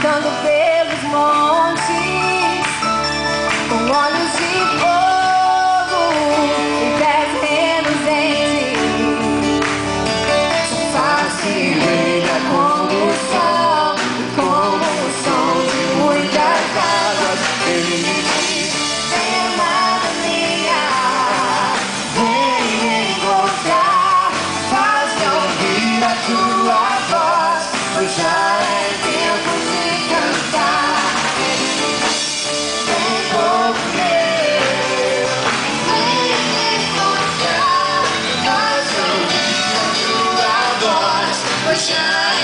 tocando pelos montes. Revolution!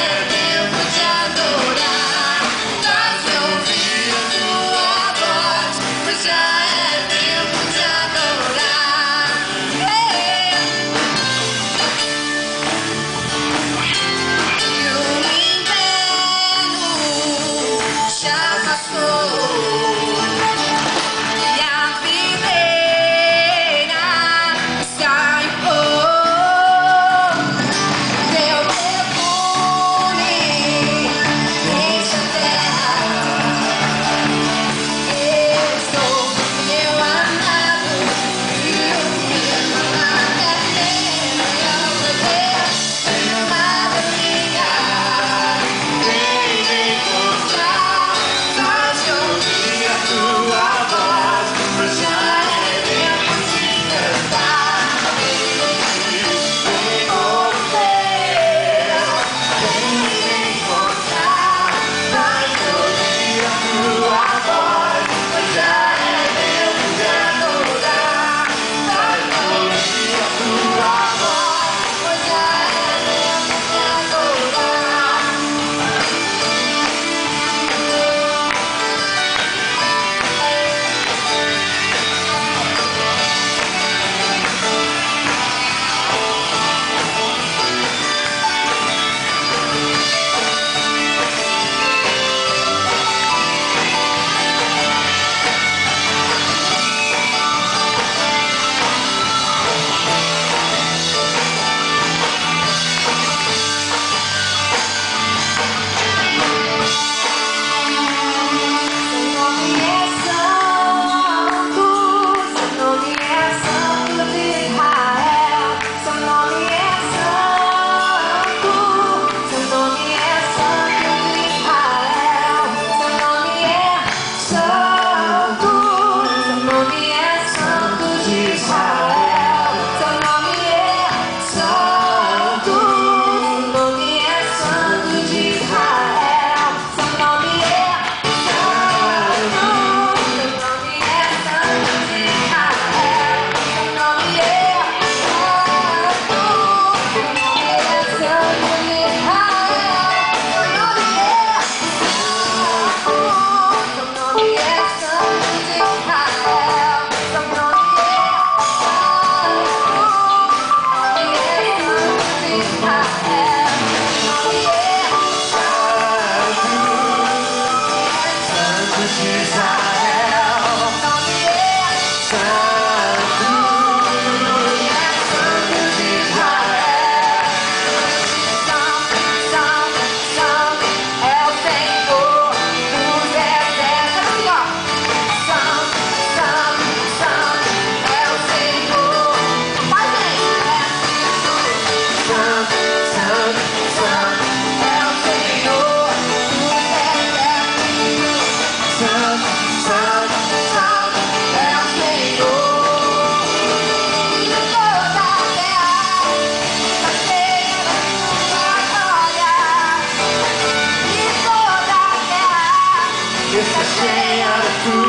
It's the day of the food.